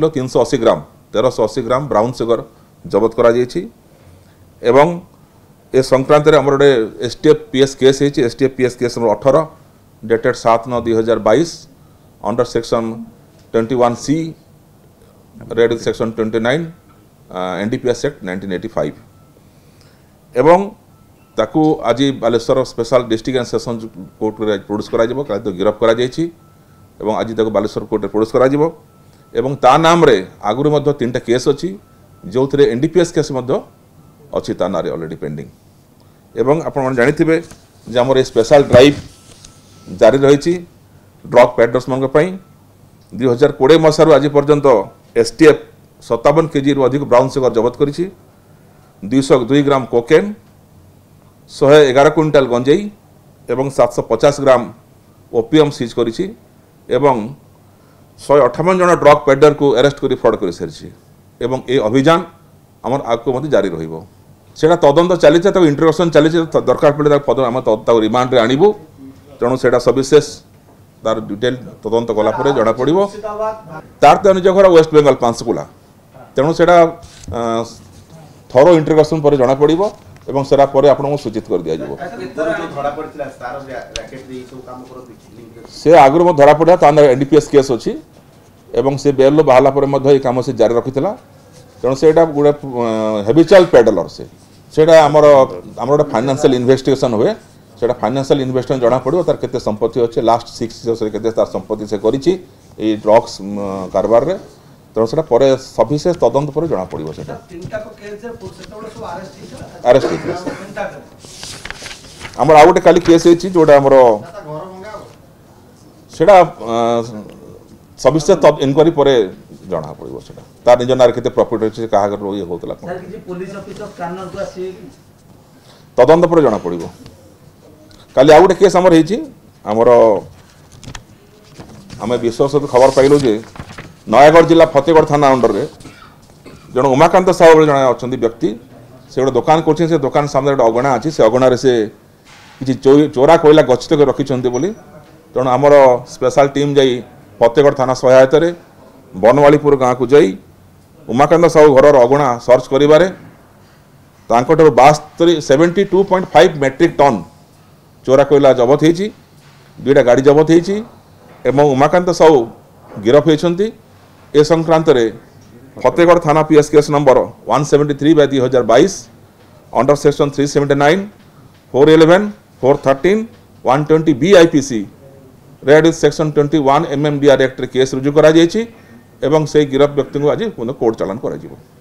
kilo তিনশো অশি গ্রাম তেরোশো অশি gram brown sugar জবত করা যাইছি এবং এ সংক্রান্তের আমার গোটে এসটিএফ পিএস কেস হয়েছে এসটিএফ পিএস কেস নম্বর অঠর ডেটেড সাত নয় দুই হাজার বাইশ under section twenty one C read section twenty nine NDPS act nineteen eighty five এবং ତାକୁ ଆଜି Baleswar special district and session କୋର୍ଟରେ ପ୍ରୋଡ୍ୟୁସ୍ କରାଯିବ କାଲି ତାକୁ ଗିରଫ କରାଯାଇଛି ଏବଂ ଆଜି ତାକୁ ବାଲେଶ୍ୱର କୋର୍ଟରେ ପ୍ରୋଡ୍ୟୁସ୍ କରାଯିବ এবং ତା ନାମରେ ଆଗରୁ ମଧ୍ୟ ତିନିଟା କେସ୍ ଅଛି ଯେଉଁଥିରେ N D P S case ମଧ୍ୟ ଅଛି ତା ନାଁରେ ଅଲରେଡ଼ି ପେଣ୍ଡିଂ ଏବଂ ଆପଣମାନେ ଜାଣିଥିବେ ଯେ ଆମର ଏ ସ୍ପେଶାଲ ଡ୍ରାଇଭ୍ ଜାରି ରହିଛି ଡ୍ରଗ୍ ପ୍ୟାଡର୍ସମାନଙ୍କ ପାଇଁ ଦୁଇ ହଜାର କୋଡ଼ିଏ ମସିହାରୁ ଆଜି ପର୍ଯ୍ୟନ୍ତ ଏସ୍ଟିଏଫ୍ ସତାବନ କେଜିରୁ ଅଧିକ ବ୍ରାଉନ୍ ସୁଗର ଜବତ କରିଛି ଦୁଇଶହ ଦୁଇ ଗ୍ରାମ କୋକେନ୍ ଶହେ ଏଗାର କୁଇଣ୍ଟାଲ ଗଞ୍ଜେଇ ଏବଂ ସାତଶହ ପଚାଶ ଗ୍ରାମ ଓପିଏମ୍ ସିଜ୍ କରିଛି ଏବଂ ଶହେ ଅଠାବନ ଜଣ ଡ୍ରଗ୍ ପେଡରକୁ ଆରେଷ୍ଟ କରି ଫ୍ରଡ୍ କରିସାରିଛି ଏବଂ ଏ ଅଭିଯାନ ଆମର ଆଗକୁ ମଧ୍ୟ ଜାରି ରହିବ ସେଇଟା ତଦନ୍ତ ଚାଲିଛି ତାକୁ ଇଣ୍ଟରଭ୍ୟୁସନ୍ ଚାଲିଛି ଦରକାର ପଡ଼ିଲେ ତାକୁ ଆମେ ତାକୁ ରିମାଣ୍ଡରେ ଆଣିବୁ ତେଣୁ ସେଇଟା ସବିଶେଷ ତାର ଡିଟେଲ ତଦନ୍ତ କଲାପରେ ଜଣାପଡ଼ିବ ତାର ତ ନିଜ ଘର ୱେଷ୍ଟ ବେଙ୍ଗଲ ପାଞ୍ଚକୁଲା ତେଣୁ ସେଇଟା ଥର ଇଣ୍ଟରଭ୍ୟୁସନ୍ ପରେ ଜଣାପଡ଼ିବ এবং ସେଟା ପରେ ଆପଣଙ୍କୁ ସୂଚିତ କରିଦିଆଯିବ ସେ ଆଗରୁ ମଧ୍ୟ ଧରାପଡ଼ିଲା ତା ନାଁ ଏନ୍ଡିପିଏସ୍ କେସ୍ ଅଛି ଏବଂ ସେ ବେଲ୍ରୁ ବାହାରିଲା ପରେ ମଧ୍ୟ ଏଇ କାମ ସେ ଜାରି ରଖିଥିଲା ତେଣୁ ସେଇଟା ଗୋଟେ ହେବିଚାଲ ପେଡଲର ସେ ସେଇଟା ଆମର ଆମର ଗୋଟେ ଫାଇନାନ୍ସିଆଲ ଇନଭେଷ୍ଟିଗେସନ୍ ହୁଏ ସେଇଟା ଫାଇନାନ୍ସିଆଲ ଇନଭେଷ୍ଟମେଣ୍ଟ ଜଣାପଡ଼ିବ ତାର କେତେ ସମ୍ପତ୍ତି ଅଛି ଲାଷ୍ଟ ସିକ୍ସ ଇୟର୍ସରେ କେତେ ତାର ସମ୍ପତ୍ତି ସେ କରିଛି ଏଇ ଡ୍ରଗ୍ସ କାରବାରରେ ତେଣୁ ସେଇଟା ପରେ ସବିଶେଷ ତଦନ୍ତ ପରେ ଜଣାପଡ଼ିବ ସେଇଟା ଆରେଷ୍ଟ ହେଇଥିଲା ଆମର ଆଉ ଗୋଟେ କାଲି କେସ୍ ହେଇଛି ଯେଉଁଟା ଆମର ସେଇଟା ସବିଶେଷ ଇନକ୍ୱାରି ପରେ ଜଣା ପଡ଼ିବ ସେଇଟା ତା ନିଜ ନାଁରେ କେତେ ପ୍ରଫିଟ୍ ଅଛି କାହା ଘର ଇଏ ହେଉଥିଲା ତଦନ୍ତ ପରେ ଜଣାପଡ଼ିବ କାଲି ଆଉ ଗୋଟେ କେସ୍ ଆମର ହେଇଛି ଆମର ଆମେ ବିଶ୍ୱାସ ଖବର ପାଇଲୁ ଯେ ନୟାଗଡ଼ ଜିଲ୍ଲା ଫତେଗଡ଼ ଥାନା ଅଣ୍ଡରରେ ଜଣେ ଉମାକାନ୍ତ ସାହୁ ବୋଲି ଜଣେ ଅଛନ୍ତି ବ୍ୟକ୍ତି ସେ ଗୋଟେ ଦୋକାନ କରୁଛନ୍ତି ସେ ଦୋକାନ ସାମ୍ନାରେ ଗୋଟେ ଅଗଣା ଅଛି ସେ ଅଗଣାରେ ସେ କିଛି ଚୋରା କୋଇଲା ଗଚ୍ଛିତ କରି ରଖିଛନ୍ତି ବୋଲି ତେଣୁ ଆମର ସ୍ପେଶାଲ୍ ଟିମ୍ ଯାଇ ଫତେଗଡ଼ ଥାନା ସହାୟତାରେ ବନମାଳିପୁର ଗାଁକୁ ଯାଇ ଉମାକାନ୍ତ ସାହୁ ଘରର ଅଗଣା ସର୍ଚ୍ଚ କରିବାରେ ତାଙ୍କଠାରୁ ବାସ୍ତରି seventy two point five metric ton ଚୋରା କୋଇଲା ଜବତ ହୋଇଛି ଦୁଇଟା ଗାଡ଼ି ଜବତ ହୋଇଛି ଏବଂ ଉମାକାନ୍ତ ସାହୁ ଗିରଫ ହୋଇଛନ୍ତି এ সংক্রান্তরে ফতেগড় থানা PS case number one seventy three by দুই হাজার বাইশ under section three seventy nine four eleven four thirteen one twenty B IPC read section twenty one MMDR আক্টরে কেস রুজু করা যাইছি এবং সেই গিরফ ব্যক্তিকে আজ কোর্ট চালান করা